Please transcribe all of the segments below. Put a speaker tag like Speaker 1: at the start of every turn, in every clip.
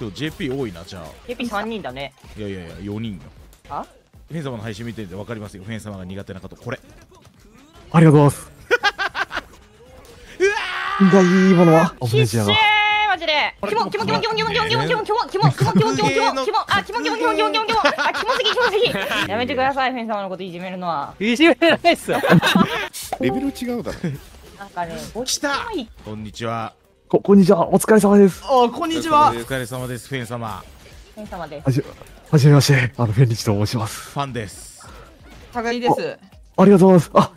Speaker 1: 今日 JP 多いなじゃあ。
Speaker 2: JP3 人だね。
Speaker 1: いやいやいや4人よ。
Speaker 2: あ？
Speaker 1: フェン様の配信見てて分かりますよ。フェン様が苦手な方これ。
Speaker 3: ありがとうございます。うわいいものは。オムネ
Speaker 2: 必死ー
Speaker 3: ジアが。
Speaker 2: マジで。キモキモキモキモキモキモキモキモキモキモキモキモキモキモキモキモあキモキモキモキモキモキモあキモすぎキモすぎ。やめてくださいフェン様のこといじめるのは。い
Speaker 4: じめないっすよ。
Speaker 5: レベル違うだろ。
Speaker 2: なんかねご
Speaker 1: 来た。
Speaker 2: い。
Speaker 1: こんにちは
Speaker 3: こ、こんにちは。お疲れ様です。
Speaker 4: おこんにち
Speaker 1: お
Speaker 4: は
Speaker 1: 疲れ様です。フェン様。
Speaker 2: フェン様です。
Speaker 3: はじ、はじめまして。あの、フェンリッチと申します。
Speaker 1: ファンです。
Speaker 4: 高木です。
Speaker 3: ありがとうございます。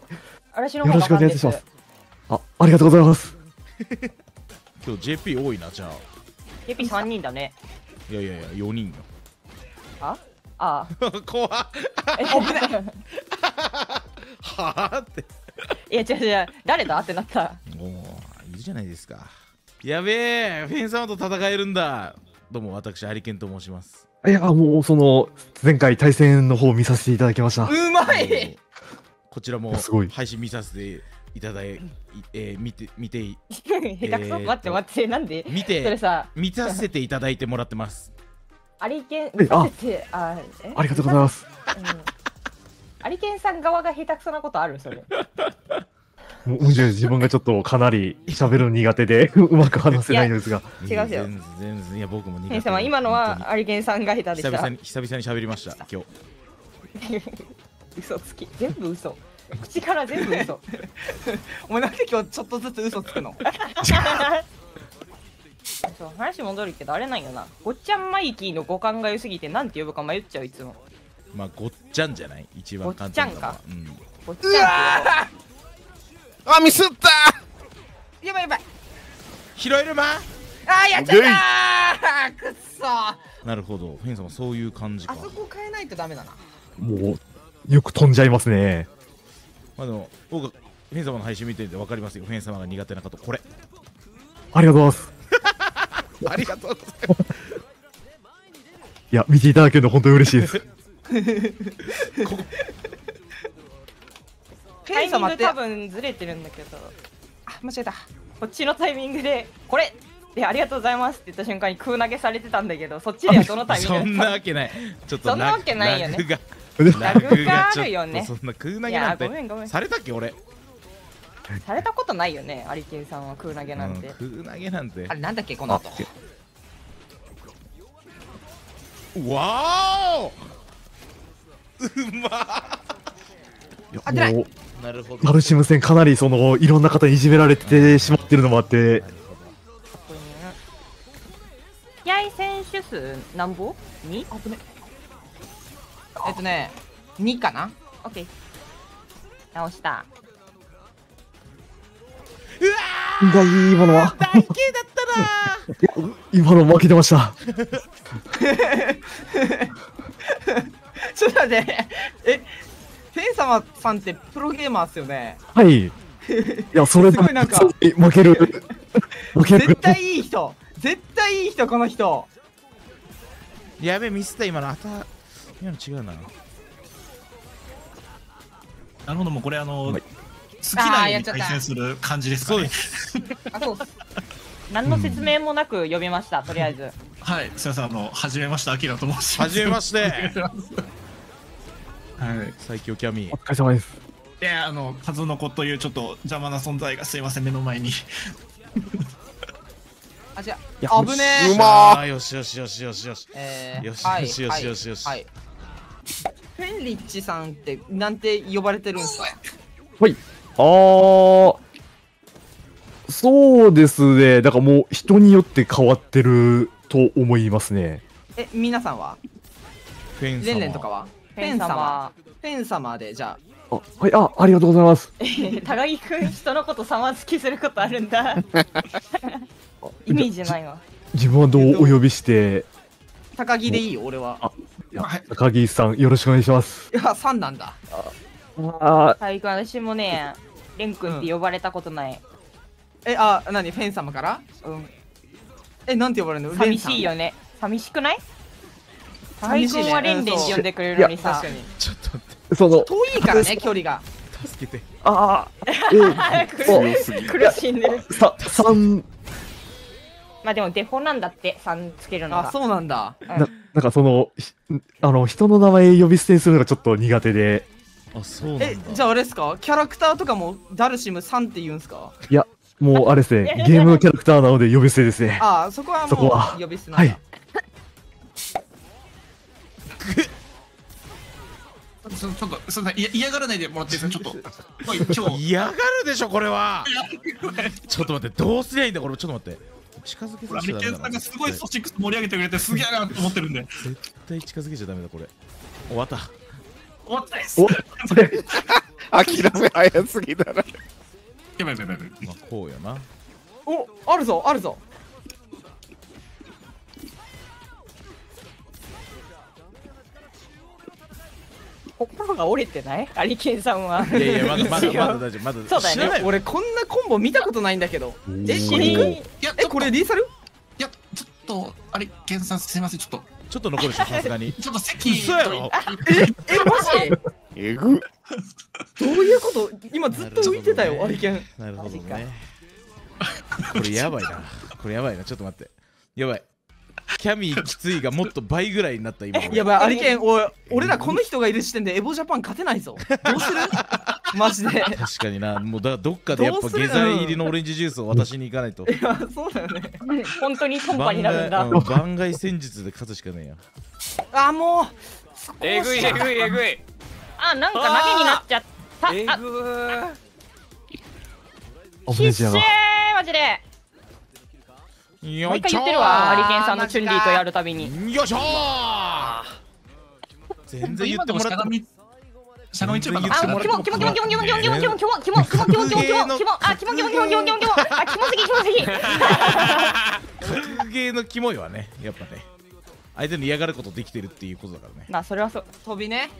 Speaker 2: 私の
Speaker 3: あ、よろしくお願いいたします。あ、ありがとうございます。
Speaker 1: 今日 JP 多いなじゃあ。
Speaker 2: JP3 人だね。
Speaker 1: いやいやいや4人よ。
Speaker 2: ああ。
Speaker 1: 怖っ。
Speaker 2: え
Speaker 1: はあって。
Speaker 2: いや違う違う。誰だ？ってなった。
Speaker 1: おおいるじゃないですかやべえフェン様と戦えるんだ。どうも私アリケンと申します。
Speaker 3: いや、もう、その、前回対戦の方を見させていただきました。
Speaker 4: うまい！
Speaker 1: こちらも
Speaker 3: すごい。
Speaker 1: 配信見させていただい、えー見て見て
Speaker 2: 下手くそ、
Speaker 1: えーと
Speaker 2: 待って待ってなんで？
Speaker 1: 見
Speaker 2: それ
Speaker 1: て
Speaker 2: さ
Speaker 1: 見させていただいてもらってます。
Speaker 2: アリケン
Speaker 3: えあ。
Speaker 2: あえ？
Speaker 3: ありがとうございます。
Speaker 2: うん。アリケンさん側が下手くそなことある？それ
Speaker 3: 自分がちょっとかなり喋るの苦手でうまく話せないのですが。
Speaker 2: 違うよ。
Speaker 1: 全然全然いや僕も苦手。
Speaker 2: 今のはアリケンさんが下手でした。
Speaker 1: 久々に久々に喋りました今日。
Speaker 2: 嘘つき。全部嘘。口から全部嘘。
Speaker 4: お前なんで今日ちょっとずつ嘘つくの？
Speaker 2: そう話戻るけどあれなんよな。ごっちゃんマイキーの五感が良すぎてなんて呼ぶか迷っちゃういつも。
Speaker 1: まあごっちゃんじゃない？一番簡単なのは。うん
Speaker 2: ごっちゃん
Speaker 5: あミスった。
Speaker 4: やばいやばい。
Speaker 1: 拾えるま
Speaker 4: あーやっちゃったー。くっそ。
Speaker 1: なるほど。フェン様そういう感じか。
Speaker 4: そこ変えないとダメだな。
Speaker 3: もう、よく飛んじゃいますね。
Speaker 1: まあでも僕フェン様の配信見てて分かりますよ。フェン様が苦手な方これ。
Speaker 3: ありがとうございます。
Speaker 5: ありがとうございます。
Speaker 3: いや、見ていただけるの本当に嬉しいです。
Speaker 2: タ イミング多分ずれてるんだけど。
Speaker 4: あ間違えた。
Speaker 2: こっちのタイミングでこれでありがとうございますって言った瞬間に空投げされてたんだけど そっちではどのタイミング
Speaker 1: そんなわけない。ちょっと
Speaker 2: そんなわけないよね。
Speaker 1: ラグが
Speaker 2: あるよね
Speaker 1: ちょっとそんな空投げ
Speaker 2: いや
Speaker 1: なんて
Speaker 2: ごめんごめん。
Speaker 1: されたっけ俺？
Speaker 2: されたことないよねアリケンさんは空投げなんて、
Speaker 1: うん空投げなんて。
Speaker 4: あれなんだっけこの後。
Speaker 1: わーお！うま
Speaker 3: いや
Speaker 4: あ出ない。
Speaker 3: もう、
Speaker 1: ーなるほど
Speaker 3: マルシム戦かなりその、いろんな方にいじめられてしまってるのもあって、
Speaker 2: 試合選手数何ぼ ?2?
Speaker 4: あぶねえっとね2かな？
Speaker 2: オッケー直した
Speaker 3: うわ、いいものは。
Speaker 1: 大系だったな
Speaker 3: 今の負けてました。
Speaker 4: ちょっと待ってえン様さんってプロゲーマーっすよね。
Speaker 3: はい。いや、それ
Speaker 4: すごいなんか。
Speaker 3: 負ける。負ける。
Speaker 4: 絶。対いい人。絶対いい人この人。
Speaker 1: やべミスった。今のあた今の違うな
Speaker 6: な。るほど、もうこれあの、
Speaker 3: はい。
Speaker 6: 好きなように対戦する感じですかね。
Speaker 4: あ そうっす。
Speaker 2: 何の説明もなく呼びました、とりあえず。
Speaker 6: はい、すみません、あの、はじめまして、アキラと申します。
Speaker 1: はじめまして
Speaker 6: はい。
Speaker 1: 最強キャミ
Speaker 3: お疲れ様です。
Speaker 6: で、あの、数の子というちょっと邪魔な存在がすいません、目の前に。
Speaker 4: あ違う
Speaker 3: いや
Speaker 4: 危ねえ
Speaker 5: うま
Speaker 1: あーよしよしよしよしよし
Speaker 4: えー
Speaker 1: よし
Speaker 4: はい
Speaker 1: よしよしよしよし
Speaker 4: はいはいフェンリッチさんってなんて呼ばれてるんですか？
Speaker 3: はい。あー。そうですね。だからもう人によって変わってると思いますね。
Speaker 4: え皆さんは？
Speaker 1: フェン様
Speaker 4: レンレンとかは？
Speaker 2: フェン様。
Speaker 4: フェン様でじゃ
Speaker 3: あ、はい、あ、ありがとうございます。
Speaker 2: 高木くん人のこと様付きすることあるんだ。イメージないわ。
Speaker 3: 自分はどうお呼びして、
Speaker 4: あ高木でいいよ俺は。い
Speaker 3: や
Speaker 6: はい
Speaker 3: 高木さんよろしくお願いします。
Speaker 4: いや3なんだ。
Speaker 3: あ
Speaker 2: 高木くん私もねレン君って呼ばれたことない、
Speaker 4: えあ何フェン様から？
Speaker 2: うん、
Speaker 4: えなんて呼ばれるの？
Speaker 2: 寂しいよね。寂しくない？高木
Speaker 4: 寂しいね。
Speaker 2: くんはレンレンって呼んでくれるのにさ。
Speaker 4: 確かに。
Speaker 1: ちょっと待っ
Speaker 3: その、
Speaker 4: 遠いからね距離が。
Speaker 1: て助けて。
Speaker 3: あー、え
Speaker 2: 早く
Speaker 5: 強すぎる
Speaker 2: 苦しんでる。
Speaker 3: さ、三、
Speaker 2: まあでもデフォなんだって3つけるのが。
Speaker 4: あそうなんだ。
Speaker 2: うん。
Speaker 3: ななんかその、ひあの、人の名前呼び捨てにするのがちょっと苦手で、
Speaker 1: あそうなんだ
Speaker 4: えじゃああれですか？キャラクターとかもダルシムさんって言うんすか？
Speaker 3: もうあれですね、ゲームのキャラクターなので呼び捨てですね。
Speaker 4: ああそこはも
Speaker 3: そこは。
Speaker 4: う呼び捨てなんだ、
Speaker 3: はい
Speaker 6: ちょちょっと、すみません、いや嫌がらないでもらっていいですか、ちょっと。
Speaker 1: 嫌がるでしょこれは ちょっと待ってどうすりゃいいんだこれちょっと待って近づけ
Speaker 6: ア
Speaker 1: させちゃダメだ
Speaker 6: さんがすごいソシックス盛り上げてくれてすげえなと思ってるんで。
Speaker 1: 絶対近づけちゃダメだこれ終わった
Speaker 6: 終わったです。
Speaker 3: お
Speaker 5: 諦め早すぎだな。
Speaker 6: やばいやばいやばい。
Speaker 1: まあこうやな
Speaker 4: おあるぞあるぞ
Speaker 2: 心が折れてない？アリケンさんは。い
Speaker 1: やいやまだまだまだ大丈夫。まだ
Speaker 2: そうだよね。
Speaker 1: 知らないよ
Speaker 4: 俺こんなコンボ見たことないんだけど。え
Speaker 2: 死
Speaker 4: これ
Speaker 6: いや、
Speaker 4: えこれリーサル？
Speaker 6: いや、ちょっと、アリケンさん、すみません、ちょっと、
Speaker 1: ちょっと残るでしょさすがに。
Speaker 6: ちょっと席
Speaker 1: 嘘やろ。
Speaker 4: えマジ？
Speaker 5: えぐ。
Speaker 4: どういうこと？今ずっと浮いてたよアリケン。
Speaker 1: なるほど
Speaker 2: マジか。
Speaker 1: ねこれやばいな。これやばいな。ちょっと待って。やばいキャミーきついがもっと倍ぐらいになった今俺。
Speaker 4: やばいアリケンおい俺らこの人がいる時点でエボジャパン勝てないぞ。どうする？マジで。
Speaker 1: 確かにな。もうだからどっかでやっぱ下剤入りのオレンジジュースを渡しに行かないと。
Speaker 4: いやそうだよね。
Speaker 2: 本当にトンパになるんだ。
Speaker 1: 番外うん番外戦術で勝つしかねえや
Speaker 4: あもう
Speaker 7: えぐいえぐいえぐい。
Speaker 2: あなんか投げになっちゃった。あ
Speaker 7: えぐー。
Speaker 2: 必死。マジで。
Speaker 1: よ
Speaker 2: 毎回言ってるわアリケンさんのチュンリーとやるたびに。
Speaker 1: よいしょー。全然言ってもらった。
Speaker 6: しゃがみ中華
Speaker 2: あ、
Speaker 6: だ
Speaker 2: キモキモキモキモキモキモキモキモキモキモキモキモキモキモキモキモあ、キモキモキモキモキモキモあ、キモすぎキモすぎ
Speaker 1: 格ゲーのキモいはねやっぱね相手の嫌がることできてるっていうことだからね
Speaker 2: な、それはそう
Speaker 4: 飛びね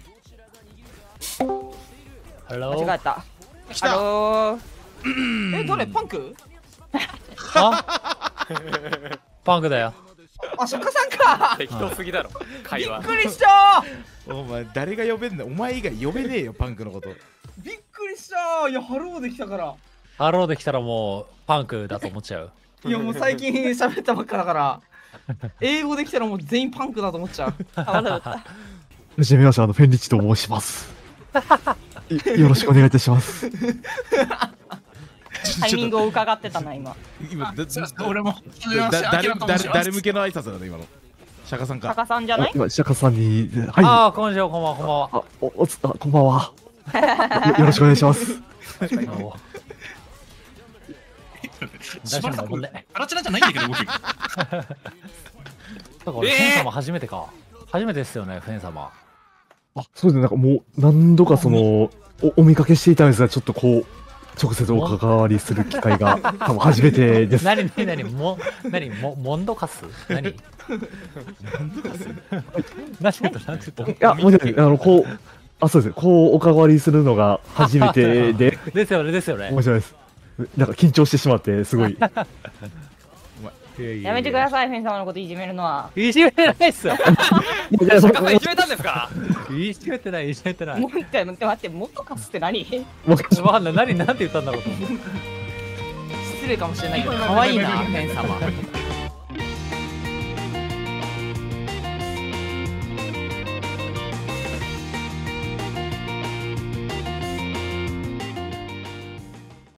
Speaker 7: ハロー
Speaker 2: 間違えた
Speaker 1: 来た
Speaker 2: ハロー
Speaker 4: えどれパンク
Speaker 7: あパンクだよ。
Speaker 4: あショカさんか。
Speaker 7: 適当すぎだろ会
Speaker 4: びっ
Speaker 7: 話
Speaker 4: くりした。
Speaker 1: お前誰が呼べんだ？お前以外呼べねえよパンクのこと。
Speaker 4: びっくりした。いやハローできたから。
Speaker 7: ハローできたらもうパンクだと思っちゃう。
Speaker 4: いやもう最近喋ったばっかだから。英語できたらもう全員パンクだと思っちゃう。
Speaker 3: はじめまして、あの、フェンリッチと申します。い よろしくお願いいたします。
Speaker 2: タイミングを伺ってたな、今。
Speaker 1: 今だ
Speaker 6: 俺も
Speaker 1: 誰誰誰向けの挨拶だね今の。釈迦さんか。
Speaker 2: タカさんじゃない？
Speaker 3: 今、釈迦さんに、はい。あ、
Speaker 7: ああこんにちはこんばんはこんばんは。
Speaker 3: お、おつ、あ、こんばんは。よよろしくお願いします。
Speaker 7: お
Speaker 6: しばらく
Speaker 7: 大丈夫だもんね
Speaker 6: あらちらじゃないんだけど僕。
Speaker 7: だから俺、えー。フェン様初めてか。初めてですよねフェン様。
Speaker 3: あ、そうですね、なんかもう、何度かその、お、お見かけしていたんですが、ちょっとこう、直接お関わりする機会が、多分初めてです。
Speaker 7: 何何何も何？もモンドカス何何言った何言った
Speaker 3: いや、もうね、あの、こう、あ、そうですね、こう、お関わりするのが初めてで、
Speaker 7: ですよねですよね
Speaker 3: 面白いです。なんか緊張してしまって、すごい。
Speaker 2: やめてください、フェン様のこといじめるのは。い
Speaker 7: じめてないっすよ。
Speaker 3: い
Speaker 7: じめたんですか？いじめてないいじめてない。
Speaker 2: もう一回待って待って、もっとかすって。何
Speaker 7: 何なんて言ったんだろうと
Speaker 4: 失礼かもしれないけど可愛いなフェン様